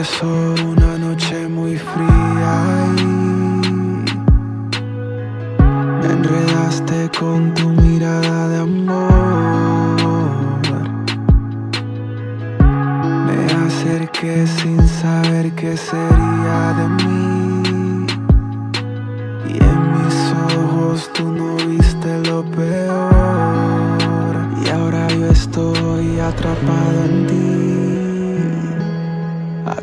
Empezó una noche muy fría y me enredaste con tu mirada de amor. Me acerqué sin saber qué sería de mí. Y en mis ojos tú no viste lo peor. Y ahora yo estoy atrapado en ti.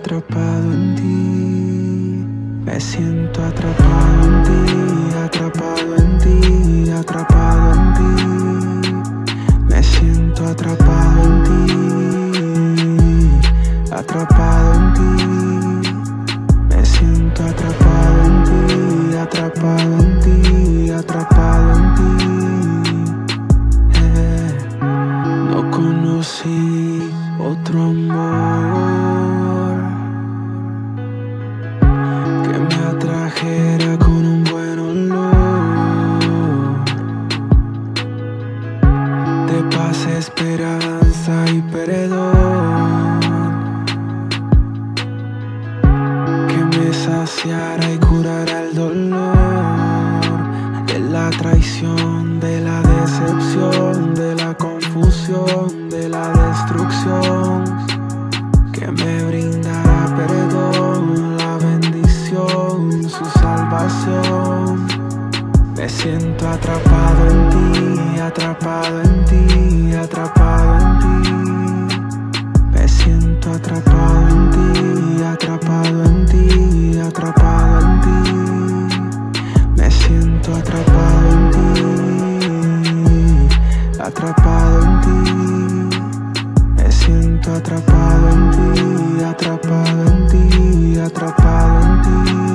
Atrapado en ti. Me siento atrapado en ti. Atrapado en ti. Atrapado en ti. Me siento atrapado en ti. Atrapado en ti. Me siento atrapado en ti. Atrapado en ti. Atrapado en ti. Eh, No conocí otro amor con un buen olor. De paz, esperanza y perdón. Que me saciara y curara el dolor de la traición, de la decepción, de la confusión, de la destrucción, que me brindara su salvación. Me siento atrapado en ti, atrapado en ti, atrapado en ti. Me siento atrapado en ti, atrapado en ti, atrapado en ti. Me siento atrapado en ti, atrapado en ti. Me siento atrapado en ti, atrapado en ti, atrapado en ti.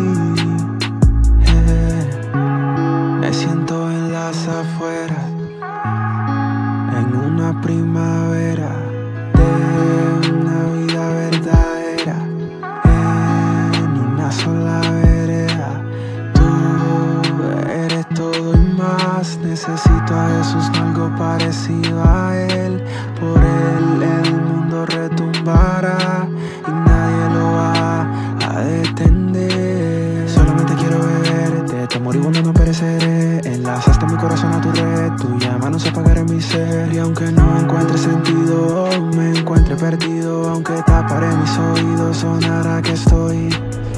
Más. Necesito a Jesús, no algo parecido a Él. Por Él el mundo retumbará y nadie lo va a detener. Solamente quiero beberte, te moribundo no pereceré. Enlazaste mi corazón a tu red, tu llama no se apagará en mi ser. Y aunque no encuentre sentido, me encuentre perdido. Aunque taparé mis oídos, sonará que estoy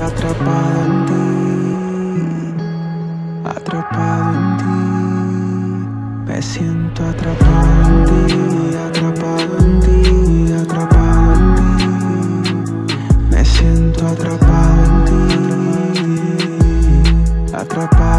atrapado en ti. Atrapado en ti. Me siento atrapado en ti, atrapado en ti, atrapado en ti. Me siento atrapado en ti, atrapado